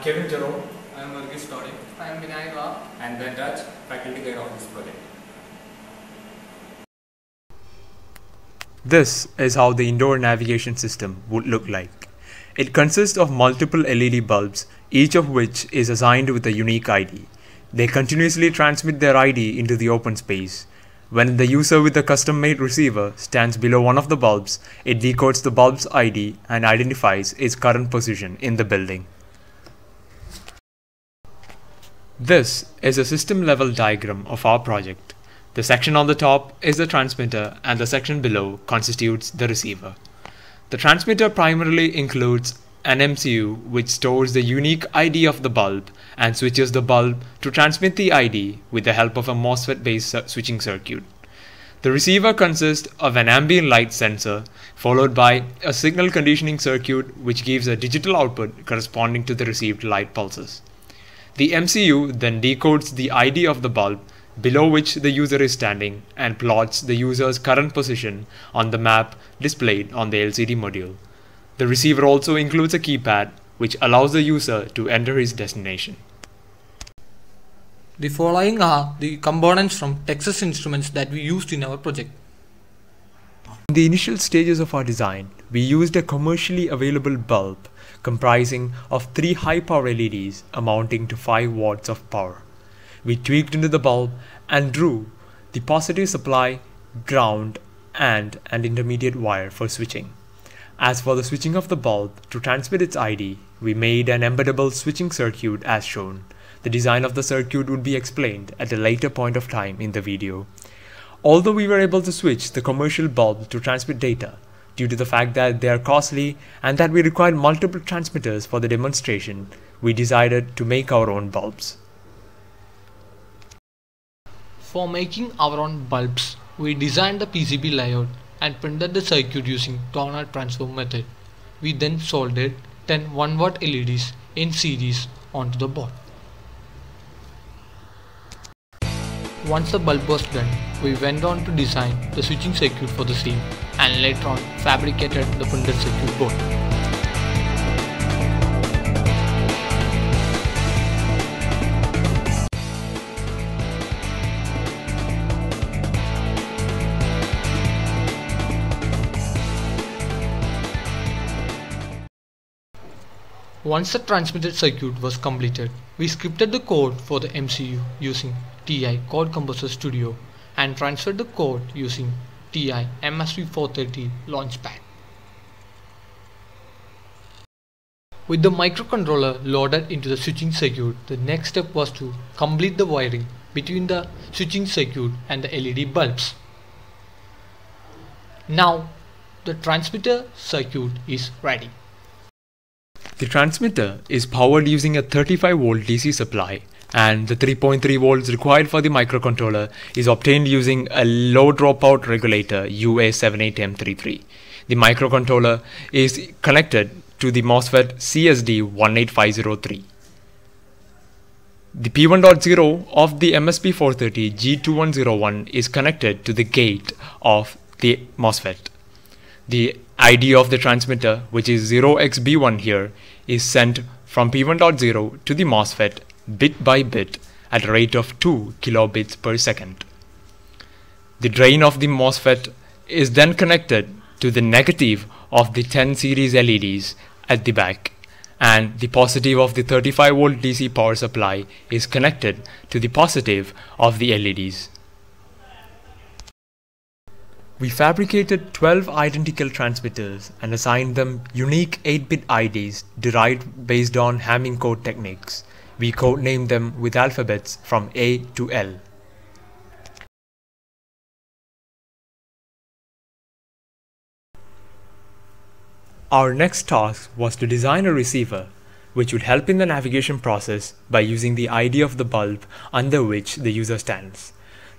I'm Kevin Jerome I am Varghese Tony. I am Vinayaka. and Dhanaraj, faculty guide of this project. This is how the indoor navigation system would look like. It consists of multiple LED bulbs, each of which is assigned with a unique ID. They continuously transmit their ID into the open space. When the user with a custom made receiver stands below one of the bulbs, it decodes the bulb's ID and identifies its current position in the building. This is a system level diagram of our project. The section on the top is the transmitter and the section below constitutes the receiver. The transmitter primarily includes an MCU which stores the unique ID of the bulb and switches the bulb to transmit the ID with the help of a MOSFET based switching circuit. The receiver consists of an ambient light sensor followed by a signal conditioning circuit which gives a digital output corresponding to the received light pulses. The MCU then decodes the ID of the bulb below which the user is standing and plots the user's current position on the map displayed on the LCD module. The receiver also includes a keypad which allows the user to enter his destination. The following are the components from Texas Instruments that we used in our project. In the initial stages of our design, we used a commercially available bulb comprising of three high power LEDs amounting to 5 watts of power. We tweaked into the bulb and drew the positive supply, ground, and an intermediate wire for switching. As for the switching of the bulb to transmit its ID, we made an embeddable switching circuit as shown. The design of the circuit would be explained at a later point of time in the video. Although we were able to switch the commercial bulb to transmit data, due to the fact that they are costly and that we required multiple transmitters for the demonstration, we decided to make our own bulbs. For making our own bulbs, we designed the PCB layout and printed the circuit using toner transfer method. We then soldered 10 1 watt LEDs in series onto the board. Once the bulb was done, we went on to design the switching circuit for the same and later on fabricated the printed circuit board. Once the transmitted circuit was completed, we scripted the code for the MCU using TI Code Composer Studio and transfer the code using TI MSP430 Launchpad. With the microcontroller loaded into the switching circuit, the next step was to complete the wiring between the switching circuit and the LED bulbs. Now, the transmitter circuit is ready. The transmitter is powered using a 35 volt DC supply and the 3.3 volts required for the microcontroller is obtained using a low dropout regulator UA78M33. The microcontroller is connected to the MOSFET CSD18503. The P1.0 of the MSP430 G2101 is connected to the gate of the MOSFET. The ID of the transmitter, which is 0xB1 here, is sent from P1.0 to the MOSFET bit by bit at a rate of 2 kilobits per second. The drain of the MOSFET is then connected to the negative of the 10 series LEDs at the back and the positive of the 35 volt DC power supply is connected to the positive of the LEDs. We fabricated 12 identical transmitters and assigned them unique 8-bit IDs derived based on Hamming code techniques. We codenamed them with alphabets from A to L. Our next task was to design a receiver which would help in the navigation process by using the ID of the bulb under which the user stands.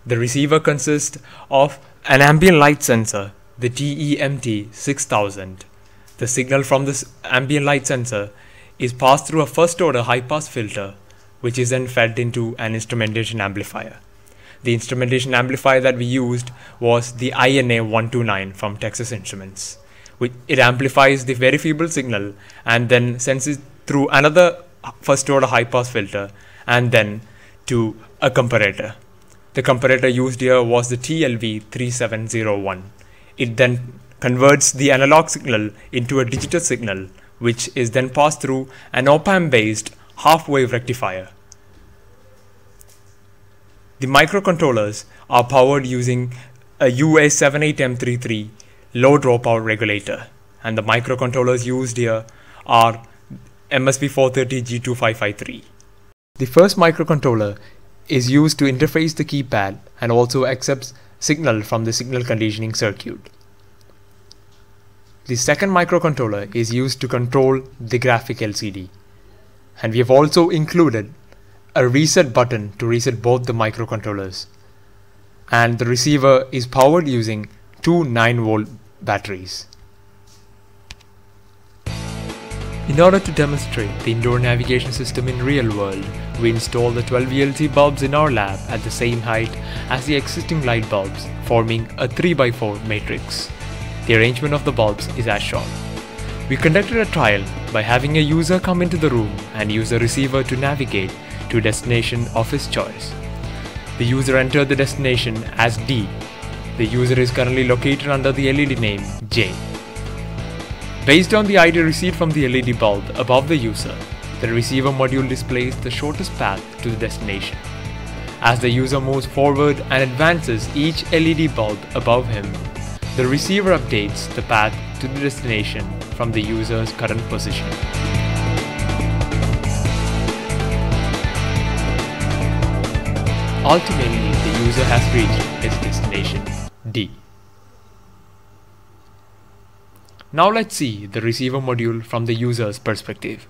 The receiver consists of an ambient light sensor, the TEMT 6000. The signal from this ambient light sensor is passed through a first order high pass filter, which is then fed into an instrumentation amplifier. The instrumentation amplifier that we used was the INA 129 from Texas Instruments. Which it amplifies the very feeble signal and then sends it through another first order high pass filter and then to a comparator. The comparator used here was the TLV3701. It then converts the analog signal into a digital signal which is then passed through an op-amp based half wave rectifier. The microcontrollers are powered using a UA78M33 low dropout regulator and the microcontrollers used here are MSP430G2553. The first microcontroller is used to interface the keypad and also accepts signal from the signal conditioning circuit. The second microcontroller is used to control the graphic LCD. And we have also included a reset button to reset both the microcontrollers. And the receiver is powered using two 9 volt batteries. In order to demonstrate the indoor navigation system in real world, we installed the 12 VLC bulbs in our lab at the same height as the existing light bulbs, forming a 3x4 matrix. The arrangement of the bulbs is as shown. We conducted a trial by having a user come into the room and use a receiver to navigate to a destination of his choice. The user entered the destination as D. The user is currently located under the LED name J. Based on the ID received from the LED bulb above the user, the receiver module displays the shortest path to the destination. As the user moves forward and advances each LED bulb above him, the receiver updates the path to the destination from the user's current position. Ultimately, the user has reached its destination, D. Now let's see the receiver module from the user's perspective.